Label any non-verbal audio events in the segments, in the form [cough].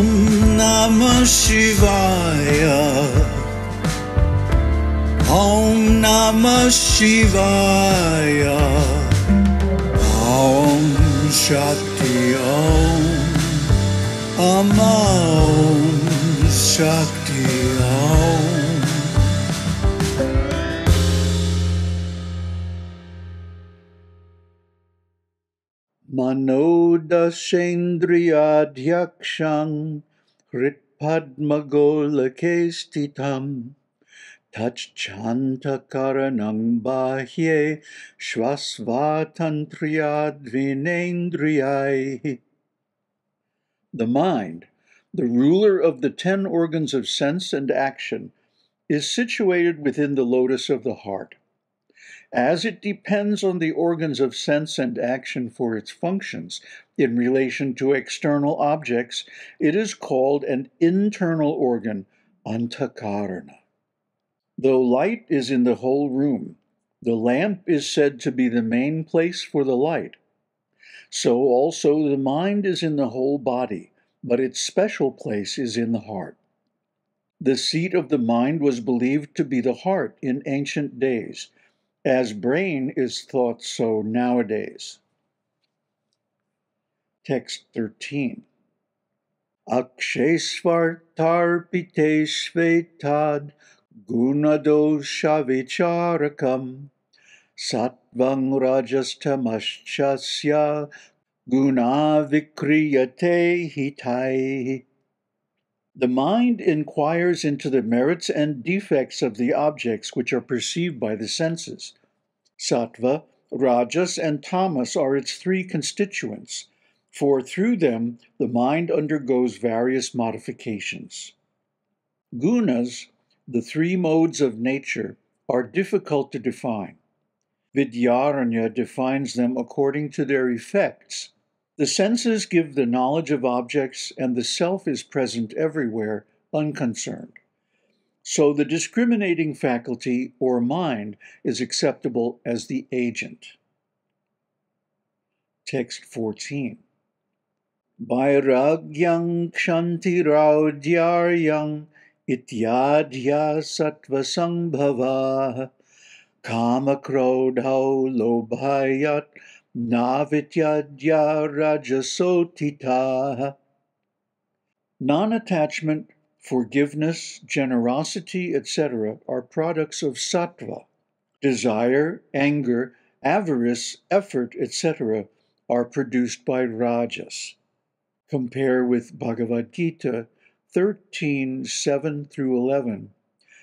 Om Namah Shivaya. Om Namah Shivaya. Om Shakti Om. Om Shakti Manodashendriyadhyakshang Hritpadmagolakestitam Tachchantakaranang bahye Shvasvatantriyadvinendriyai The mind, the ruler of the ten organs of sense and action, is situated within the lotus of the heart. As it depends on the organs of sense and action for its functions in relation to external objects, it is called an internal organ, antakarana. Though light is in the whole room, the lamp is said to be the main place for the light. So also the mind is in the whole body, but its special place is in the heart. The seat of the mind was believed to be the heart in ancient days as brain is thought so nowadays. Text 13. Akshesvartarpite svetad gunadoshavicharakam satvang rajastamaschasya guna vikriyate hitai. The mind inquires into the merits and defects of the objects which are perceived by the senses. Sattva, Rajas, and Tamas are its three constituents, for through them the mind undergoes various modifications. Gunas, the three modes of nature, are difficult to define. Vidyaranya defines them according to their effects the senses give the knowledge of objects, and the self is present everywhere, unconcerned. So the discriminating faculty or mind is acceptable as the agent. Text 14. Vairagyang kshantiraudyaryan ityadhya sattvasangbhava kamakrodhau lobhayat Navityadya Rajasotita. Non attachment, forgiveness, generosity, etc., are products of sattva. Desire, anger, avarice, effort, etc., are produced by rajas. Compare with Bhagavad Gita 13 7 through 11,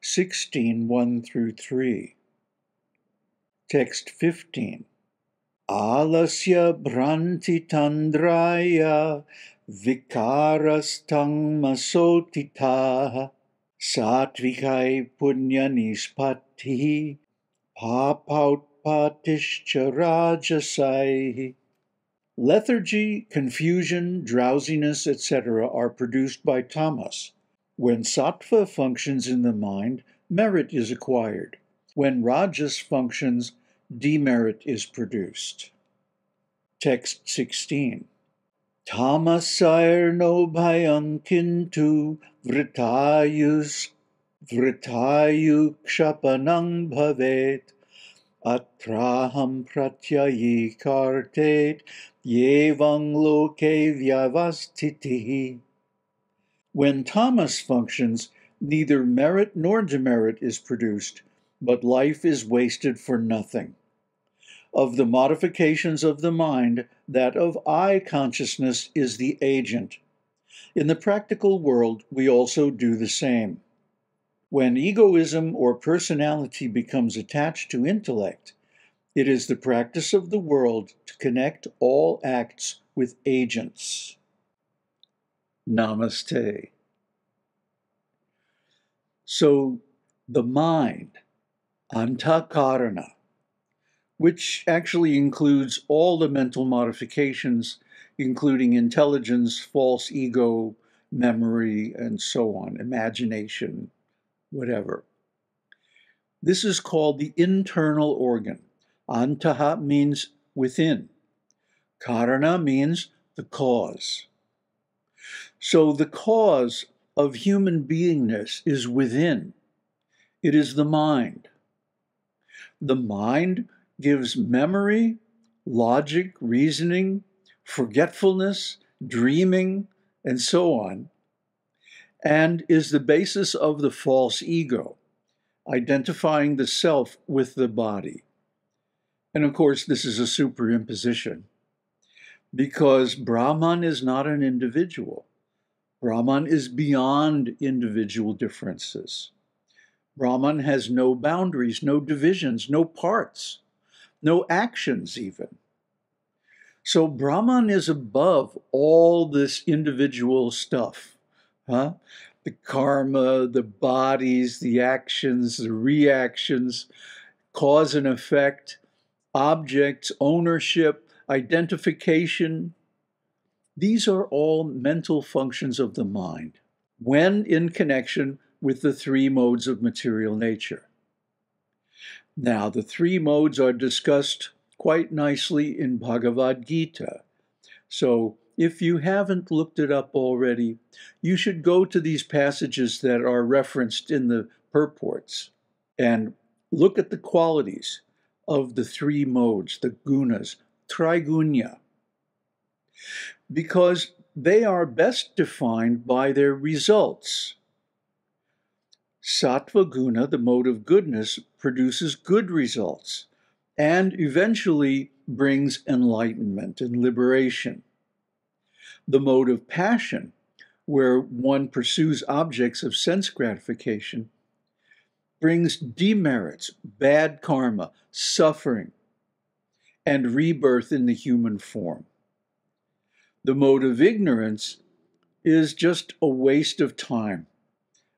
16 1 through 3. Text 15. Alasya Tandraya Vikarastang Masotita Satvikai Punyanispati Papautpatischa Rajasai Lethargy, confusion, drowsiness, etc., are produced by tamas. When sattva functions in the mind, merit is acquired. When rajas functions, demerit is produced. Text 16. Tamasayar no bhayam kintu vritayus vritayu kshapanang bhavet atraham pratyayi kartet yevang loke vyavastitihi. When tamas functions, neither merit nor demerit is produced, but life is wasted for nothing. Of the modifications of the mind, that of I consciousness is the agent. In the practical world, we also do the same. When egoism or personality becomes attached to intellect, it is the practice of the world to connect all acts with agents. Namaste. So, the mind antakarana, which actually includes all the mental modifications, including intelligence, false ego, memory, and so on, imagination, whatever. This is called the internal organ. Antaha means within. Karana means the cause. So the cause of human beingness is within, it is the mind. The mind gives memory, logic, reasoning, forgetfulness, dreaming, and so on, and is the basis of the false ego, identifying the self with the body. And of course, this is a superimposition because Brahman is not an individual. Brahman is beyond individual differences. Brahman has no boundaries, no divisions, no parts, no actions, even. So Brahman is above all this individual stuff. Huh? The karma, the bodies, the actions, the reactions, cause and effect, objects, ownership, identification. These are all mental functions of the mind when in connection with the three modes of material nature. Now, the three modes are discussed quite nicely in Bhagavad Gita. So, if you haven't looked it up already, you should go to these passages that are referenced in the purports and look at the qualities of the three modes, the gunas, trigunya, because they are best defined by their results. Sattva guna, the mode of goodness, produces good results and eventually brings enlightenment and liberation. The mode of passion, where one pursues objects of sense gratification, brings demerits, bad karma, suffering, and rebirth in the human form. The mode of ignorance is just a waste of time,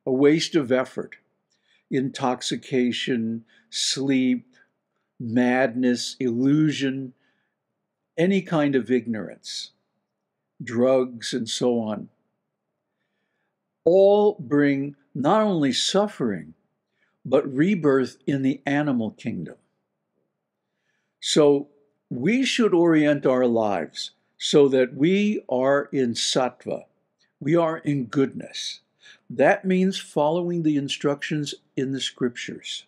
a waste of effort, intoxication, sleep, madness, illusion, any kind of ignorance, drugs, and so on. All bring not only suffering, but rebirth in the animal kingdom. So we should orient our lives so that we are in sattva, we are in goodness. That means following the instructions in the scriptures.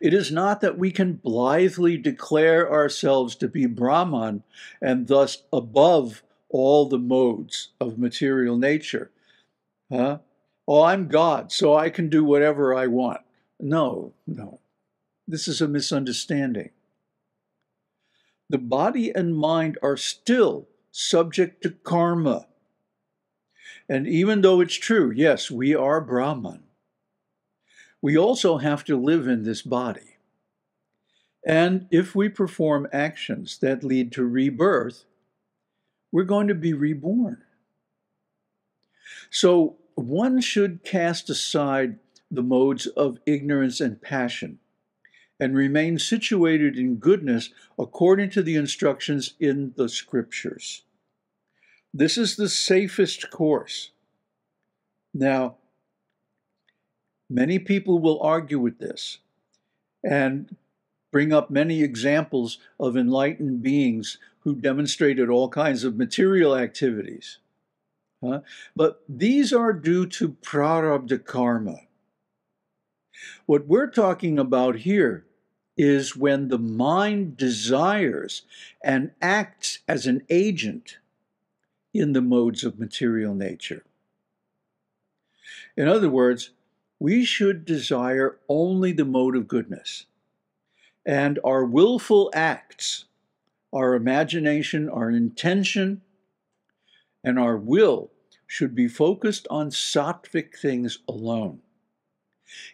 It is not that we can blithely declare ourselves to be Brahman and thus above all the modes of material nature. Huh? Oh, I'm God, so I can do whatever I want. No, no. This is a misunderstanding. The body and mind are still subject to karma. And even though it's true, yes, we are Brahman, we also have to live in this body. And if we perform actions that lead to rebirth, we're going to be reborn. So one should cast aside the modes of ignorance and passion and remain situated in goodness according to the instructions in the scriptures. This is the safest course. Now, many people will argue with this and bring up many examples of enlightened beings who demonstrated all kinds of material activities. Huh? But these are due to prarabdha karma. What we're talking about here is when the mind desires and acts as an agent in the modes of material nature. In other words, we should desire only the mode of goodness. And our willful acts, our imagination, our intention, and our will should be focused on sattvic things alone.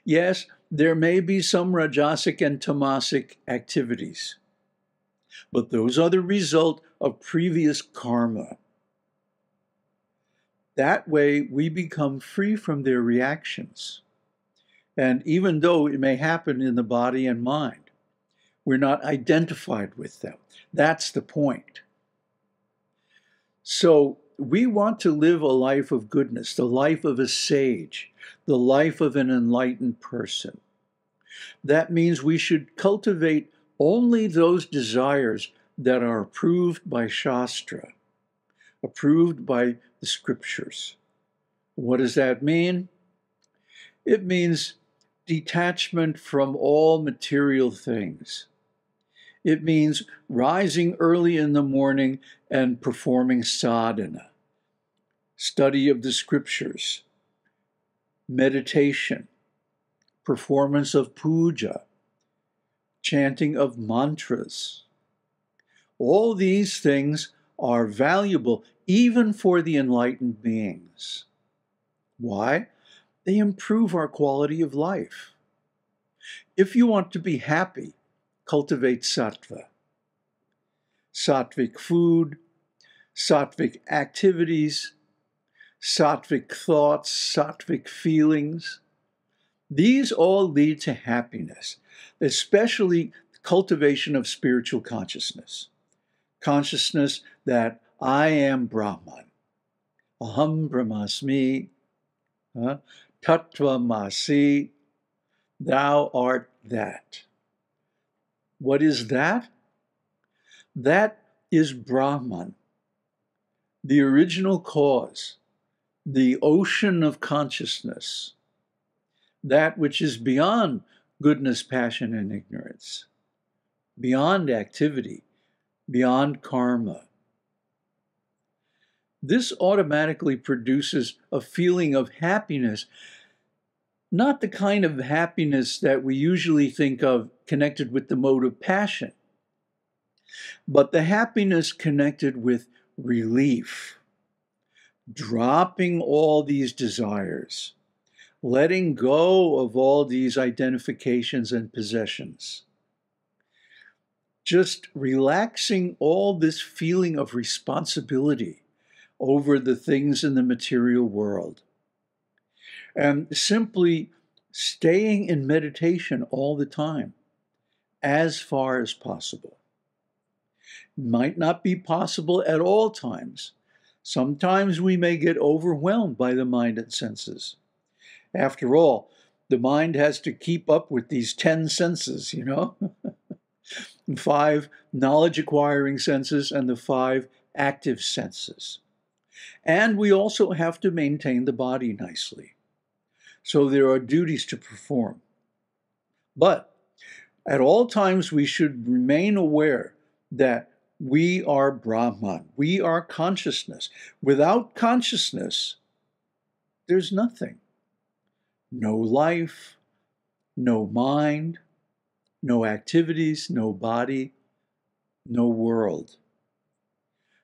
Yes, there may be some rajasic and tamasic activities, but those are the result of previous karma. That way, we become free from their reactions. And even though it may happen in the body and mind, we're not identified with them. That's the point. So, we want to live a life of goodness, the life of a sage, the life of an enlightened person. That means we should cultivate only those desires that are approved by Shastra, approved by the scriptures. What does that mean? It means detachment from all material things. It means rising early in the morning and performing sadhana, study of the scriptures, meditation, performance of puja, chanting of mantras. All these things are valuable even for the enlightened beings. Why? They improve our quality of life. If you want to be happy, cultivate sattva. Sattvic food, sattvic activities, sattvic thoughts, sattvic feelings. These all lead to happiness, especially cultivation of spiritual consciousness. Consciousness that I am Brahman. Aham Brahmasmi. Huh? Tat Tvam Asi. Thou art that. What is that? That is Brahman, the original cause, the ocean of consciousness, that which is beyond goodness, passion, and ignorance, beyond activity, beyond karma. This automatically produces a feeling of happiness, not the kind of happiness that we usually think of connected with the mode of passion, but the happiness connected with relief, dropping all these desires, letting go of all these identifications and possessions just relaxing all this feeling of responsibility over the things in the material world. And simply staying in meditation all the time, as far as possible. Might not be possible at all times. Sometimes we may get overwhelmed by the mind and senses. After all, the mind has to keep up with these 10 senses, you know? [laughs] five knowledge acquiring senses and the five active senses. And we also have to maintain the body nicely. So there are duties to perform. But at all times, we should remain aware that we are Brahman. We are consciousness. Without consciousness, there's nothing. No life, no mind, no activities, no body, no world.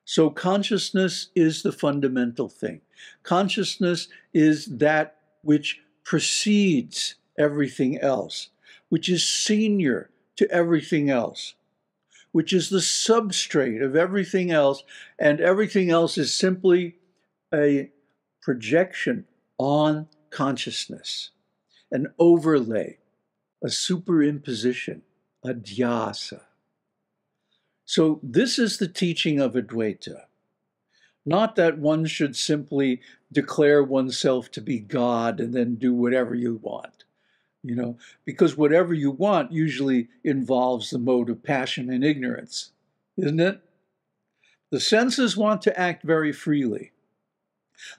So consciousness is the fundamental thing. Consciousness is that which precedes everything else, which is senior to everything else, which is the substrate of everything else, and everything else is simply a projection on consciousness, an overlay, a superimposition, adhyasa. So, this is the teaching of Advaita. Not that one should simply declare oneself to be God and then do whatever you want, you know, because whatever you want usually involves the mode of passion and ignorance, isn't it? The senses want to act very freely,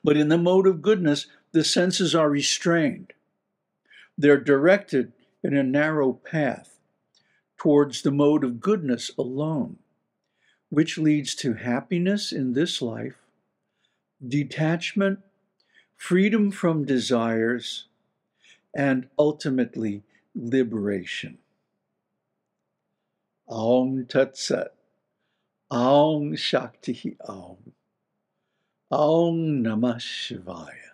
but in the mode of goodness, the senses are restrained. They're directed in a narrow path towards the mode of goodness alone, which leads to happiness in this life, detachment, freedom from desires, and ultimately liberation. Aum Tat Sat. Aum Shakti Aum. Aum Namah Shivaya.